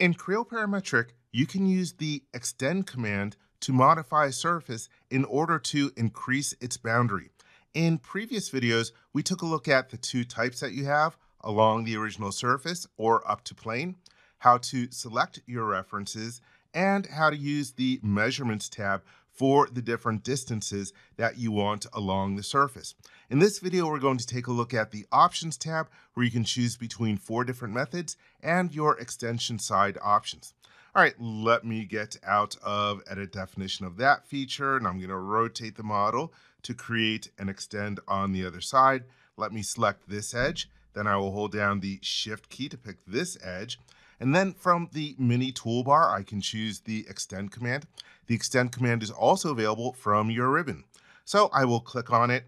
In Creo Parametric, you can use the extend command to modify a surface in order to increase its boundary. In previous videos, we took a look at the two types that you have along the original surface or up to plane, how to select your references, and how to use the measurements tab for the different distances that you want along the surface. In this video, we're going to take a look at the Options tab, where you can choose between four different methods and your extension side options. All right, let me get out of edit definition of that feature, and I'm going to rotate the model to create and extend on the other side. Let me select this edge, then I will hold down the Shift key to pick this edge, and then from the mini toolbar, I can choose the extend command. The extend command is also available from your ribbon. So I will click on it.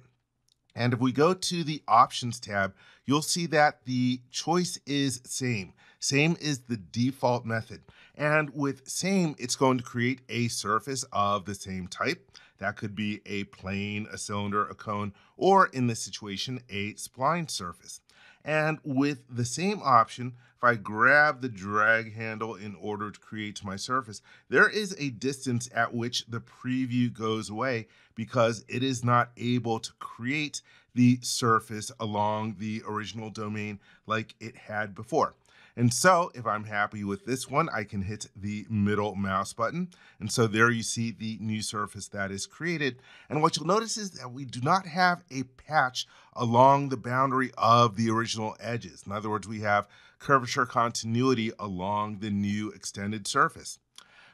And if we go to the options tab, you'll see that the choice is same. Same is the default method. And with same, it's going to create a surface of the same type. That could be a plane, a cylinder, a cone, or in this situation, a spline surface. And with the same option, if I grab the drag handle in order to create my surface, there is a distance at which the preview goes away because it is not able to create the surface along the original domain like it had before. And so if I'm happy with this one, I can hit the middle mouse button. And so there you see the new surface that is created. And what you'll notice is that we do not have a patch along the boundary of the original edges. In other words, we have curvature continuity along the new extended surface.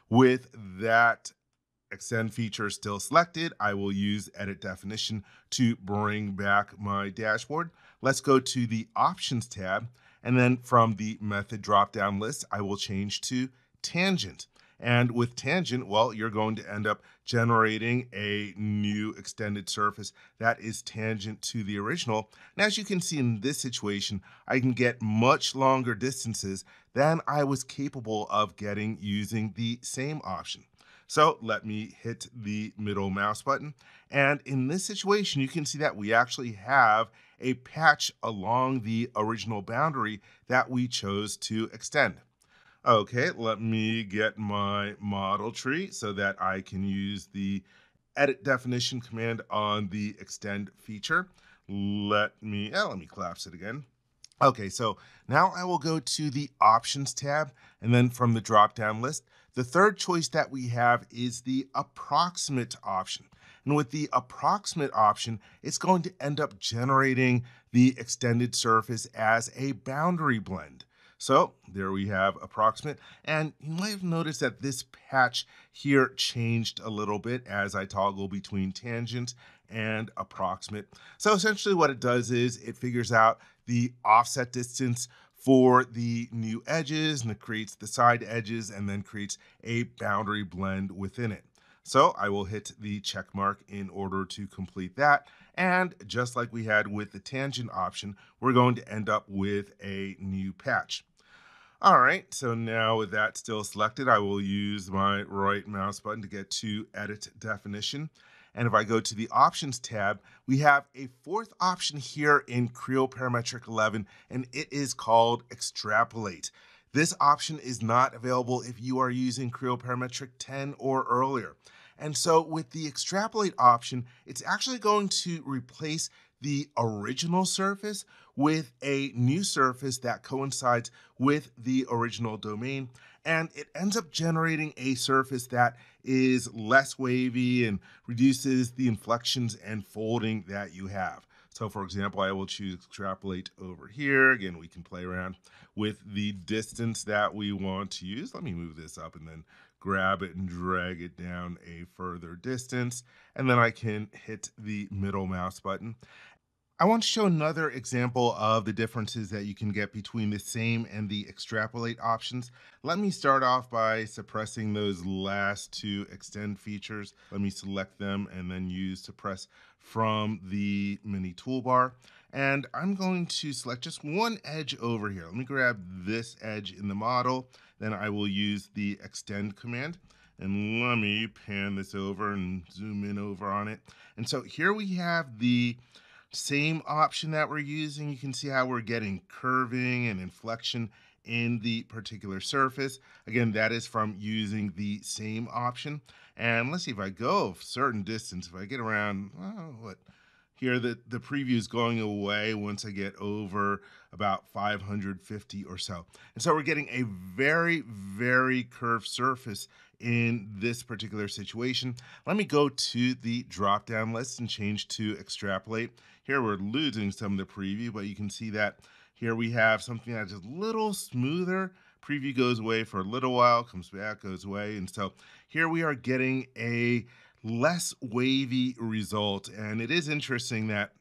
With that extend feature still selected, I will use edit definition to bring back my dashboard. Let's go to the options tab and then from the method drop-down list, I will change to tangent. And with tangent, well, you're going to end up generating a new extended surface that is tangent to the original. And as you can see in this situation, I can get much longer distances than I was capable of getting using the same option. So let me hit the middle mouse button. And in this situation, you can see that we actually have a patch along the original boundary that we chose to extend. Okay, let me get my model tree so that I can use the edit definition command on the extend feature. Let me, oh, let me collapse it again. Okay, so now I will go to the options tab and then from the drop down list, the third choice that we have is the approximate option. And with the approximate option, it's going to end up generating the extended surface as a boundary blend. So there we have approximate. And you might have noticed that this patch here changed a little bit as I toggle between tangent and approximate. So essentially what it does is it figures out the offset distance for the new edges and it creates the side edges and then creates a boundary blend within it. So I will hit the check mark in order to complete that. And just like we had with the tangent option, we're going to end up with a new patch. All right, so now with that still selected, I will use my right mouse button to get to edit definition. And if I go to the options tab, we have a fourth option here in Creo Parametric 11, and it is called extrapolate. This option is not available if you are using Creo Parametric 10 or earlier. And so with the extrapolate option, it's actually going to replace the original surface with a new surface that coincides with the original domain. And it ends up generating a surface that is less wavy and reduces the inflections and folding that you have. So for example, I will choose extrapolate over here. Again, we can play around with the distance that we want to use. Let me move this up and then grab it and drag it down a further distance. And then I can hit the middle mouse button. I want to show another example of the differences that you can get between the same and the extrapolate options. Let me start off by suppressing those last two extend features. Let me select them and then use suppress from the mini toolbar. And I'm going to select just one edge over here. Let me grab this edge in the model. Then I will use the extend command. And let me pan this over and zoom in over on it. And so here we have the same option that we're using. You can see how we're getting curving and inflection in the particular surface. Again, that is from using the same option. And let's see if I go a certain distance, if I get around, well, what, here the, the preview is going away once I get over about 550 or so. And so we're getting a very, very curved surface in this particular situation. Let me go to the drop-down list and change to extrapolate. Here we're losing some of the preview, but you can see that here we have something that's a little smoother. Preview goes away for a little while, comes back, goes away. And so here we are getting a less wavy result. And it is interesting that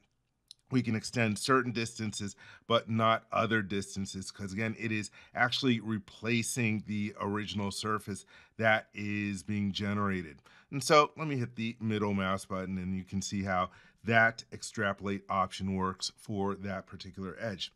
we can extend certain distances, but not other distances, because again, it is actually replacing the original surface that is being generated. And so let me hit the middle mouse button and you can see how that extrapolate option works for that particular edge.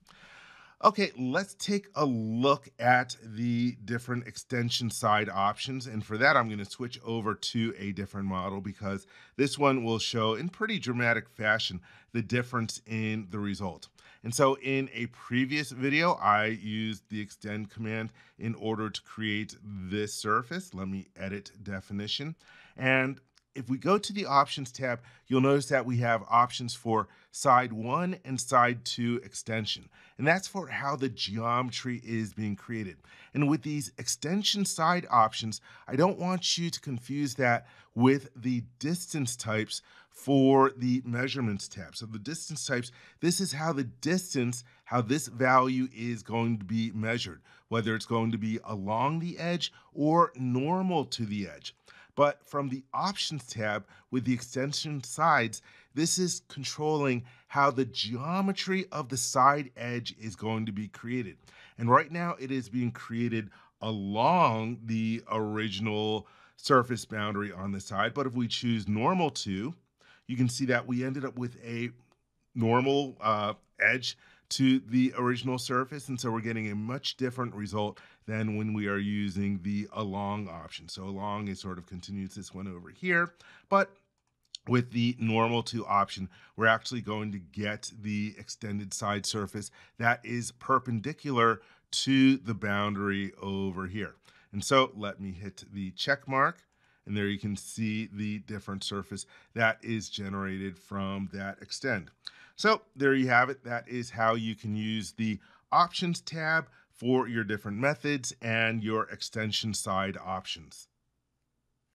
Okay, let's take a look at the different extension side options. And for that, I'm going to switch over to a different model because this one will show in pretty dramatic fashion the difference in the result. And so in a previous video, I used the extend command in order to create this surface. Let me edit definition. And if we go to the options tab, you'll notice that we have options for side one and side two extension. And that's for how the geometry is being created. And with these extension side options, I don't want you to confuse that with the distance types for the measurements tab. So the distance types, this is how the distance, how this value is going to be measured, whether it's going to be along the edge or normal to the edge. But from the options tab with the extension sides, this is controlling how the geometry of the side edge is going to be created. And right now it is being created along the original surface boundary on the side. But if we choose normal to, you can see that we ended up with a normal uh, edge to the original surface. And so we're getting a much different result than when we are using the along option. So along is sort of continues this one over here, but with the normal to option, we're actually going to get the extended side surface that is perpendicular to the boundary over here. And so let me hit the check mark and there you can see the different surface that is generated from that extend. So there you have it. That is how you can use the options tab for your different methods and your extension side options.